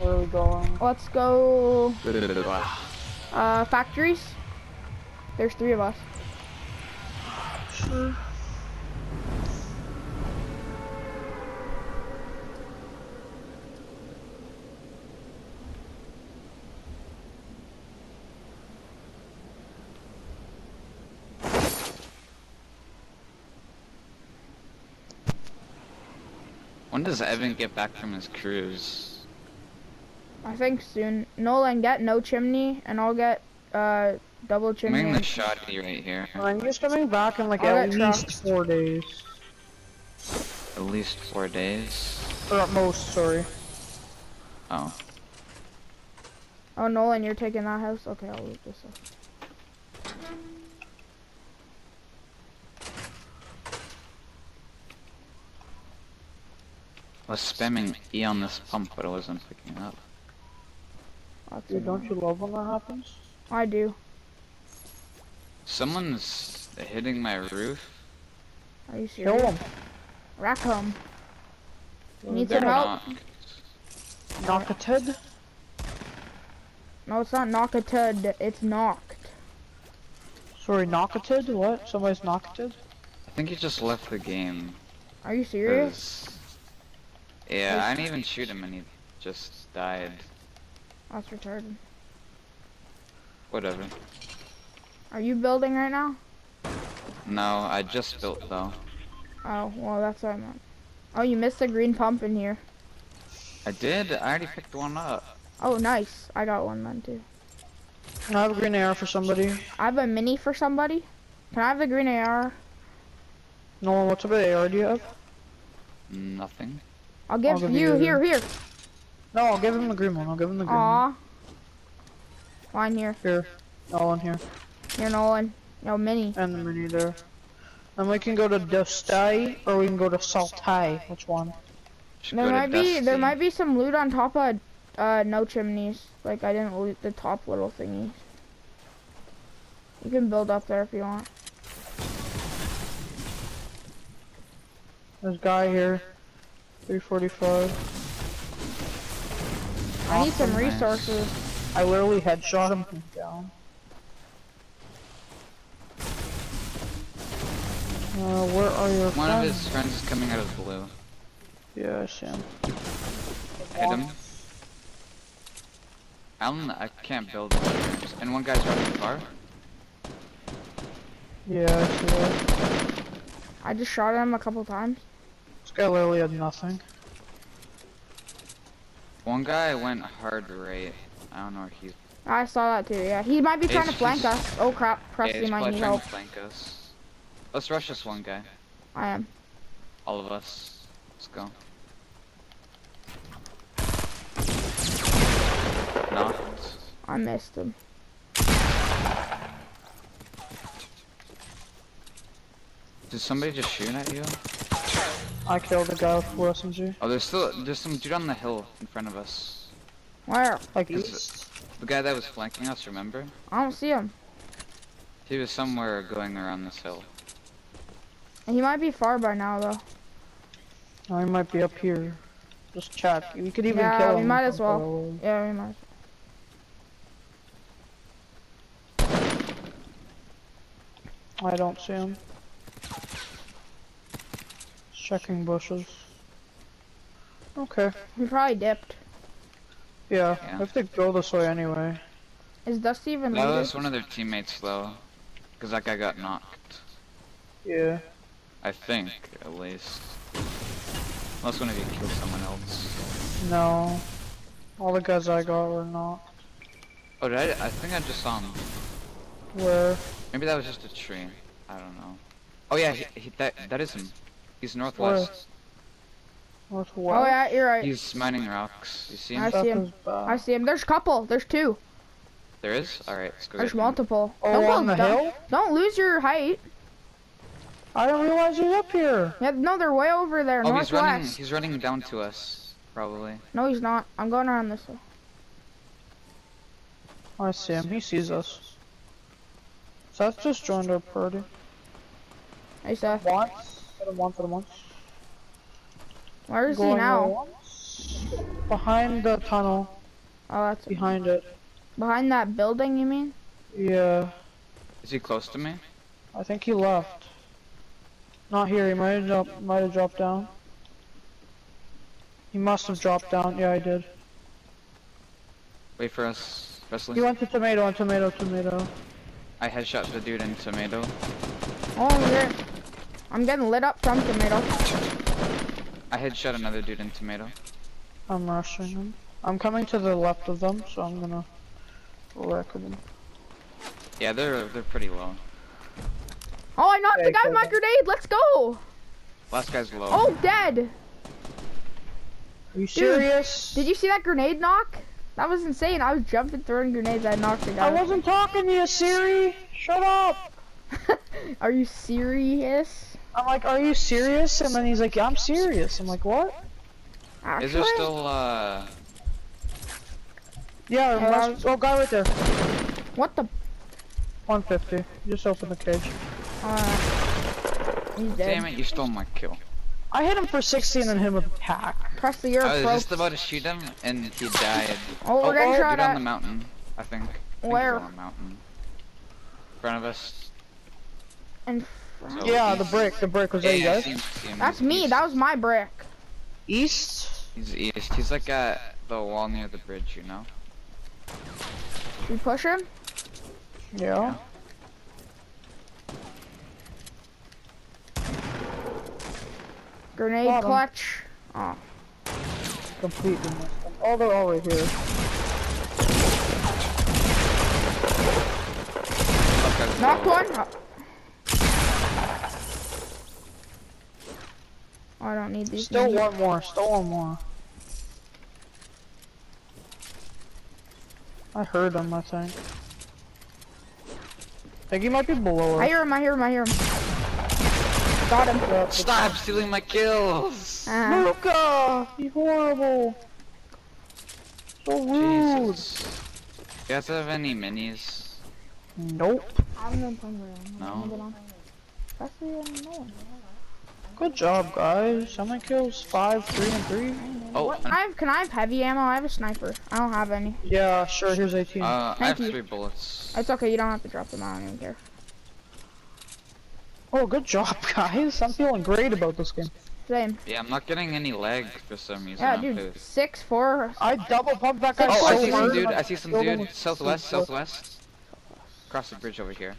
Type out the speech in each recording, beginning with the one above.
Where are we going? Let's go. Uh, factories. There's three of us. Sure. When does Evan get back from his cruise? I think soon. Nolan, get no chimney, and I'll get uh double I'm chimney. getting the and- shoddy right here. I'm just coming back in like I'll at least trucks. four days. At least four days. Or at most, sorry. Oh. Oh, Nolan, you're taking that house. Okay, I'll leave this. Up. I was spamming E on this pump, but it wasn't picking up. That's Dude, don't you love when that happens? I do. Someone's hitting my roof. Are you Kill serious? him. Rackham. You need some help? knocked. Knock a No, it's not knock. It's knocked. Sorry, knock a Ted? What? Somebody's knock a I think he just left the game. Are you serious? 'cause- Yeah, I didn't even shoot him and he just died. That's retarded. Whatever. Are you building right now? No, I just built though. Oh, well, that's what I meant. Oh, you missed the green pump in here. I did. I already picked one up. Oh, nice. I got one then too. Can I have a green AR for somebody? I have a mini for somebody. Can I have the green AR? No, what's about AR do you have? Nothing. I'll give, give you, you- here, here. No, I'll give him the green one. I'll give him the green one. Aw. Fine here. Here. All in here. Here, Nolan. No, mini. And the mini there. And we can go to Dusty or we can go to Salty. Which one? Should There might be, there might be some loot on top of, uh, no chimneys. Like, I didn't loot the top little thingies. You can build up there if you want. There's a guy here. 345. I need some nice. resources. I literally headshot him from down. Uh, where are your One of his friends is coming out of the blue. Yeah, I see him. Hit him. Alan, I can't build. And one guy's driving the car. Yeah, I see that. I just shot him a couple times. This guy literally had nothing. One guy went hard right. I don't know where he's. I saw that too, yeah. He might be trying to flank us. Oh crap, Yeah, Presley he's might need trying help. to flank us. Let's rush this one guy. I am. All of us. Let's go. Knocked. I missed him. Did somebody just shoot at you? I killed the guy with full SMG. Oh, there's still there's some dude on the hill in front of us. Where? Like Is east. The guy that was flanking us, remember? I don't see him. He was somewhere going around this hill. And he might be far by now though. Oh, he might be up here. Just check. We could even Yeah, kill we might as well. Yeah, we might. I don't see him. Checking bushes. Okay. He probably dipped. Yeah, Yeah. we have to go this way anyway. Is Dusty even That looted? was one of their teammates though. Cause that guy got knocked. Yeah. I think, at least. Unless one of you killed someone else. No. All the guys I got were not. Oh, did I? I think I just saw him. Where? Maybe that was just a tree. I don't know. Oh yeah, he, he, that that is him. He's northwest. Northwest. Oh yeah, you're right. He's mining rocks. You see I see him. I see him. There's a couple. There's two. There is. All right, let's go. There's get multiple. Oh, don't, on the don't, hill? don't lose your height. I didn't realize he was up here. Yeah, no, they're way over there, Oh, he's running. He's running down to us, probably. No, he's not. I'm going around this way. I see him. He sees us. Seth just joined our party. Hey, Seth. Once. Hit him once. Hit him once. Where is he now? once. Behind the tunnel. Oh, that's Behind it. behind that building. You mean? Yeah. Is he close to me? I think he left. Not here. He might have dropped. Might have dropped down. He must have dropped down. Yeah, I did. Wait for us, He Wesley. went to tomato and tomato tomato. I headshot the dude in tomato. Oh, here. I'm getting lit up from tomato. I headshot another dude in tomato. I'm rushing him. I'm coming to the left of them, so I'm gonna wreck them. Yeah, they're they're pretty low. Oh, I knocked the guy with my grenade. Let's go. Last guy's low. Oh, dead. Are you serious? Did you see that grenade knock? That was insane. I was jumping, throwing grenades. I knocked the guy. I wasn't talking to you, Siri. Shut up. Are you serious? I'm like, are you serious? And then he's like, yeah, I'm serious. I'm like, what? Actually? Is there still uh? Yeah, Yeah, unless- oh, guy right there. What the? 150. Just open the cage. Uh, he's dead. Damn it! You stole my kill. I hit him for 16 and hit him with a pack. Press the I ear, was just about to shoot him, and he died. Oh, we're getting oh, shot dude on the mountain. I think. I think he's Where? on the mountain. In front of us. In front. So Yeah, the brick. The brick was Yeah, there, you yeah, I guys. see him, see him. That's me. east. That was my brick. East. He's east. He's like at the wall near the bridge, you know. Should we push him? Yeah. Grenade Got him. clutch. Oh. Completely missed them. Oh, they're all right here. Last Knocked one. Oh. I don't need these. Still minis. one more. Still one more. I heard him, I think. I think he might be below I hear him. I hear him. I hear him. Got him. Yeah, Stop stealing my kills! Uh, Luca! You horrible! So rude! Jesus. You guys have any minis? Nope. I'm gonna play around. No. That's the no one. Good job, guys. How many kills? Five, three, and three? Oh, What? I have, can I have heavy ammo? I have a sniper. I don't have any. Yeah, sure. Here's 18. uh, I have you. three bullets. It's okay. You don't have to drop them. I don't even care. oh, good job, guys. I'm feeling great about this game. Same. Yeah, I'm not getting any lag for some reason. Yeah, dude. pissed. Six, four. I double pumped that guy Oh, so I see some dude. I see some dude. Southwest, southwest. Across the bridge over here.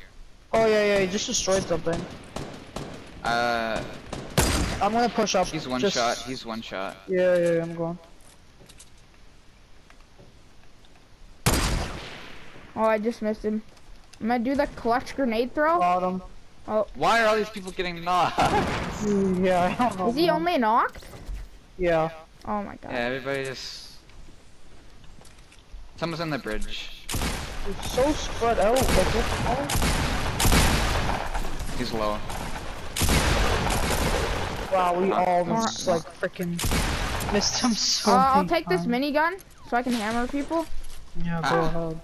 Oh, yeah, yeah. He just destroyed something. Uh, I'm gonna push up. he's one just- shot. He's one shot. Yeah, yeah, yeah, I'm going. Oh, I just missed him. I'm gonna do the clutch grenade throw. Bottom. Oh. Why are all these people getting knocked? Yeah, I don't know. Is he man. only knocked? Yeah. Oh my god. Yeah, everybody just. Someone's on the bridge. It's so spread out. Like, what He's low. The- wow, we all just like freaking missed him so Uh, I'll many take this minigun so I can hammer people. Yeah, go Ah. ahead.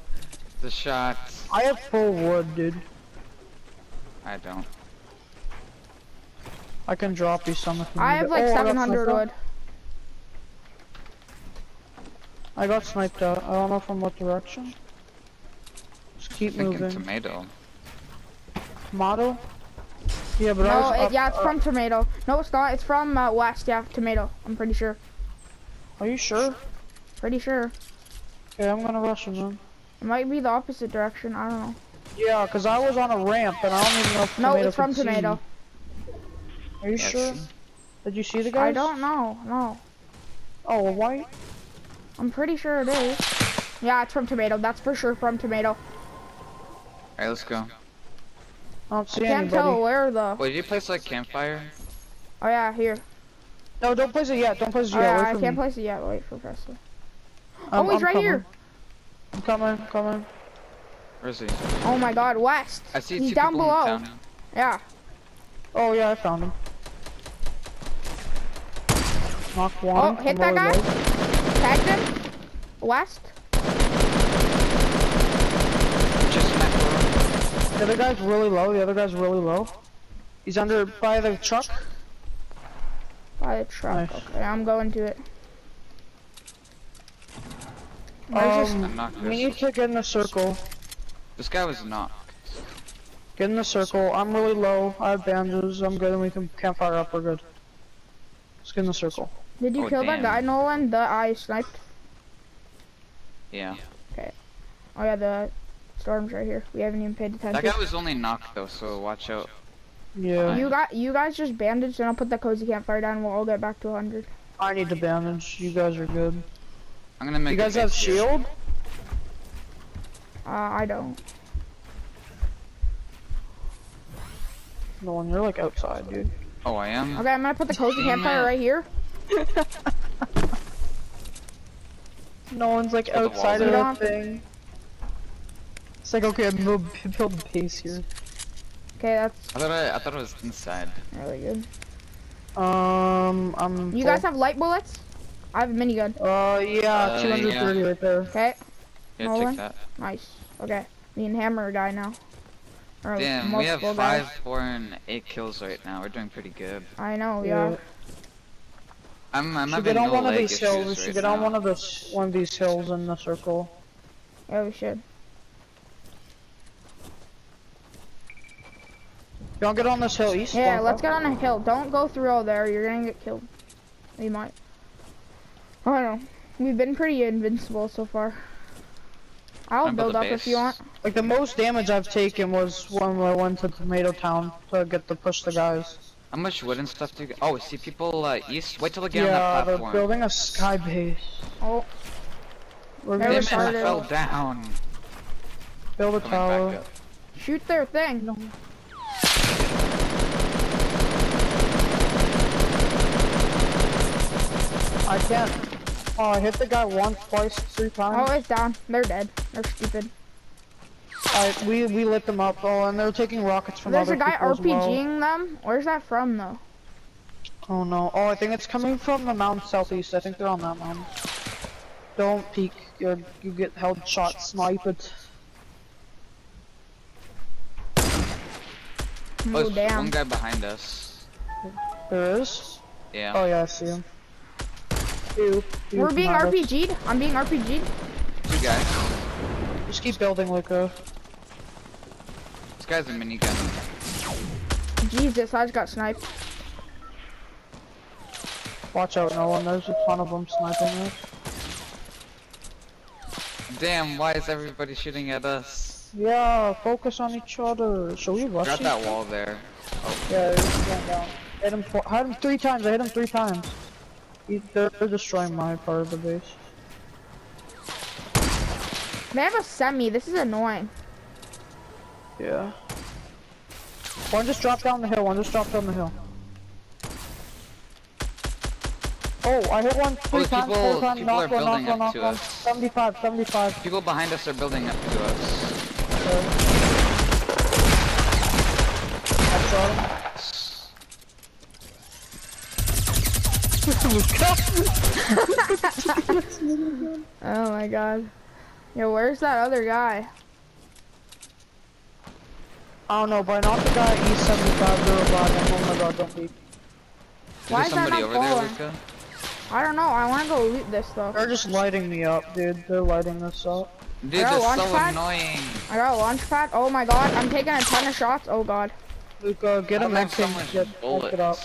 The shot. I have full wood, dude. I don't. I can drop you some if you I need have it. like Oh, got 700 sniped out. wood. I got sniped out. I don't know from what direction. Just keep Thinking moving. tomato. Tomato? Yeah, but I No, was it, up, yeah, it's uh, from tomato. No, it's not. It's from uh, west. Yeah, tomato. I'm pretty sure. Are you sure? Pretty sure. Okay, I'm gonna rush him then. It might be the opposite direction. I don't know. Yeah, cause I was on a ramp and I don't even know if No, it's from could see tomato. Are you Yes. sure? Did you see the guys? I don't know. No, Oh, well, why? I'm pretty sure it is. Yeah, it's from tomato. That's for sure from tomato. Alright, let's go. Oh, I don't see Can't anybody. tell where though. Wait, did you place like campfire? Oh yeah, here. No, don't place it yet. Don't place it Oh yet. yeah, Wait I can't me. place it yet. Wait for Presley. I'm- oh, he's I'm right coming. here. I'm coming, coming. Where is he? Oh my God, west. I see He's two down below. in. Yeah. Oh yeah, I found him. Knock Oh, one. hit that guy. low. Tagged him. West. Just in that The other guy's really low. The other guy's really low. He's under by the truck. By the truck. Nice. Okay, I'm going to it. There's Um, I'm not we need to get in the circle. This guy was knocked. Get in the circle. I'm really low. I have bandages. I'm good and we can campfire up. We're good. Let's get in the circle. Did you Oh, kill that damn. guy, Nolan? The I sniped. Yeah. Okay. Oh yeah, the storm's right here. We haven't even paid attention. That attention. guy was only knocked though, so watch out. Yeah. You got you guys just bandaged, and I'll put the cozy campfire down. And we'll all get back to 100. I need the bandage. You guys are good. I'm gonna make. You guys have base here. shield? Uh, I don't. No one. You're like outside, dude. Oh, I am. Okay, I'm gonna put the cozy Damn campfire it. right here. No one's like Put the outside of up. that thing. It's like okay, build build the base here. Okay, that's I thought I, I thought it was inside. really good. Um, I'm. You full. guys have light bullets? I have a minigun. Uh, yeah, Uh, 230 right there. Okay, Yeah, Nolan? take that. nice. Okay, me and Hammer guy now. Or Damn, we have multiple five, guys. four, and eight kills right now. We're doing pretty good. I know, yeah. I'm, I'm Should having get on no one of leg these hills. We should right get on now. one of this one of these hills in the circle. Yeah, we should. You wanna get on this hill east? Yeah, let's go. get on a hill. Don't go through all there. You're gonna get killed. You might. I don't know. We've been pretty invincible so far. I'll Wanna build build a up if you want. Like the most damage I've taken was when I went to Tomato Town to get to push the guys. How much wood and stuff do you get? Oh, see people uh, east. Wait till they get on that platform. Yeah, that they're building a sky base. Oh, We're gonna Damn it, I fell down. build a Coming tower. shoot their thing. I can't. Oh, I hit the guy once, twice, three times. Oh, it's down. They're dead. They're stupid. Alright, we we lit them up. Oh, and they're taking rockets from There's other a guy people as well. RPGing them. Where's that from, though? Oh no. Oh, I think it's coming from the mountain southeast. I think they're on that mountain. Don't peek. You you get held shot, snipe it. Oh, Oh, there's damn. one guy behind us. There is. Yeah. Oh yeah, I see him. Two. two We're being from. RPG'd. I'm being RPG'd. Two guys. Just keep building, Luca. This guy's a minigun. Jesus, I just got sniped. Watch out, no one. There's a ton of them sniping us. Damn, why is everybody shooting at us? Yeah, focus on each other. Should we rush Grab each- that wall there. Yeah, he's going down. Hit him, four, hit him three times. I hit him three times. He, they're, they're destroying my part of the base. They have a semi. This is annoying. Yeah. One just dropped down the hill. One just dropped down the hill. Oh, I hit one times, people- four times, people are one, knocked building one, up to one. us. 75, 75. People behind us are building up to us. I shot him. Oh my god. Yo, where's that other guy? I don't know, but I knocked the guy east 75 zero five. Oh my god, don't peek. Is Why there is that somebody not over there, falling? Luca? I don't know. I want to go loot this though. They're just lighting me up, dude. They're lighting us up. Dude, got a that's so launch pad? annoying. I got a launch pad. Oh my god, I'm taking a ton of shots. Oh god. Luca, get I a have med kit. Get bullets. it up.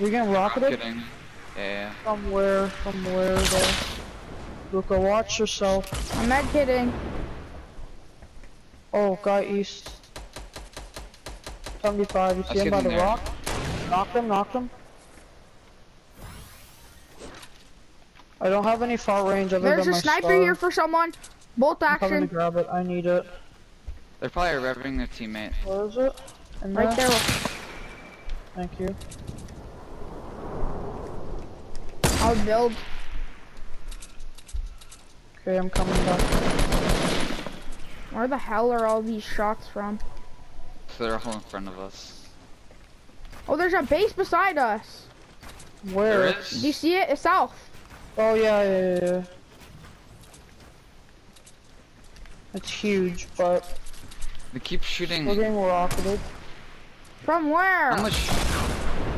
We getting I'm rocketed? kidding. Yeah. Somewhere, somewhere there. where though? Luca, watch yourself. I'm med kidding. Oh, guy east. 75, you see Let's him by the there. rock? Knock him, knock him. I don't have any far range other There's than a my sniper scar. here for someone. Bolt action. I'm coming to action. grab it, I need it. They're probably revving their teammate. Where is it? In Right there. Thank you. I'll build. Okay, I'm coming back. Where the hell are all these shots from? They're all in front of us. Oh, there's a base beside us. Where? Do you see it? It's south. Oh yeah, yeah, yeah, yeah. It's huge, but They keep shooting. we're getting rocketed. From where? How much?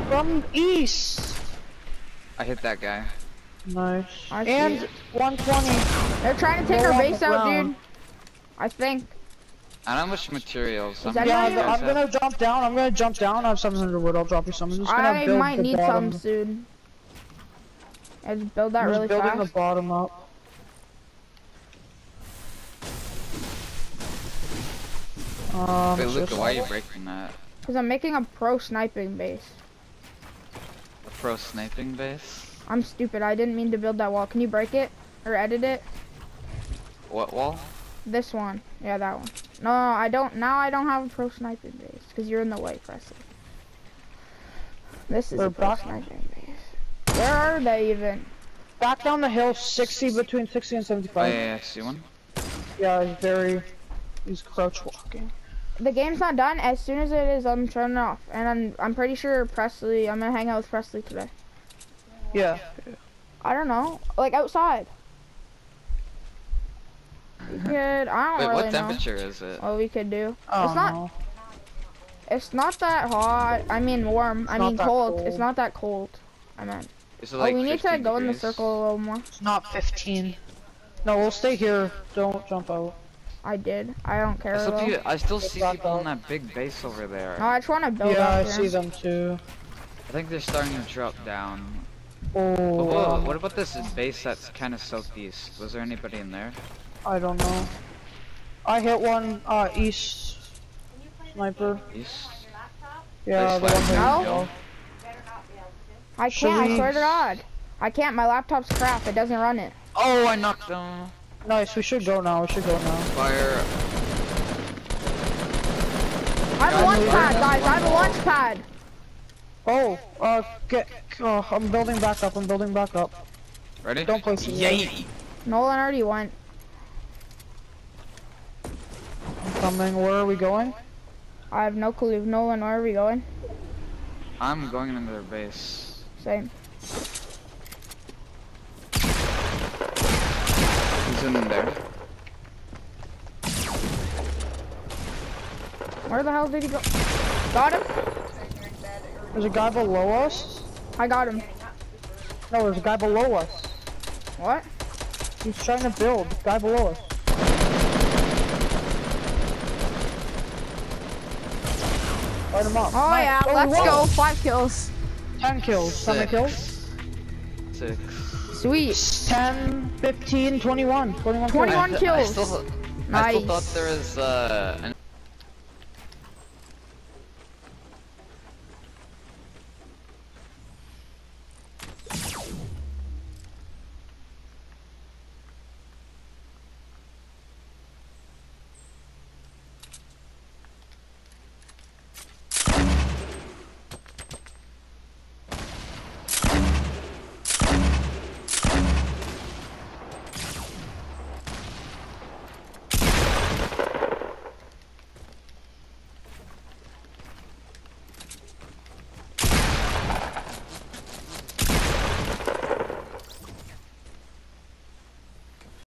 From east! I hit that guy. Nice. I and 120. They're trying to take Go our base out, dude. I think. I don't have much materials. I'm gonna Yeah, Anybody the- I'm gonna jump down. I'm gonna jump down. I have 700 wood. I'll drop you some. I'm just gonna I build might the need bottom. some soon. I just build that I'm just building fast. the bottom up. Um, Wait, Luca, why are you breaking that? Because I'm making a pro sniping base. A pro sniping base? I'm stupid. I didn't mean to build that wall. Can you break it? Or edit it? What wall? This one. Yeah, that one. No, I don't. Now I don't have a pro sniping base. Because you're in the way, Presley. This is We're a pro sniping base. Where are they even? Back down the hill, 60 between 60 and Oh 75. yeah, yeah, I see one. Yeah, he's very. He's crouch walking. The game's not done. As soon as it is, I'm turning it off. And I'm, I'm pretty sure Presley, I'm gonna hang out with Presley today. Yeah. I don't know. Like outside. We could, I don't Wait, really what know temperature is it? what we could do. Oh, It's not- no. It's not that hot. I mean warm. I It's not mean that cold. It's not that cold. I meant. Is it like oh, we need to 15 go in the circle a little more. It's not 15. No, we'll stay here. Don't jump out. I did. I don't care I still, though. see, I still see people up. in that big base over there. No, I just want to build yeah, up I here. see them too. I think they're starting to drop down. Oh, But whoa, what about this base that's kind of southeast? Was there anybody in there? I don't know. I hit one uh east sniper. East? Yeah, the There's one flags. that No? I can't. I we- swear to God. I can't. My laptop's crap. It doesn't run it. Oh, I knocked them. Nice, we should go now. We should go now. Fire. I have a launch pad, guys. I have a launch pad. Oh, uh, get. Oh, I'm building back up. I'm building back up. Ready? Don't place it Yay! Nolan already went. I'm coming. Where are we going? I have no clue. Nolan, where are we going? I'm going into their base. Same. He's in there. Where the hell did he go? Got him? There's a guy below us. I got him. No, there's a guy below us. What? He's trying to build. Guy below us. Light him up. Oh Nice. yeah, oh, let's whoa. go. Five kills. Ten kills. How many kills? Six. Sweet. 10, 15, 21. 21 kills. 21 I, I kills. still, I still Nice. thought there was uh, an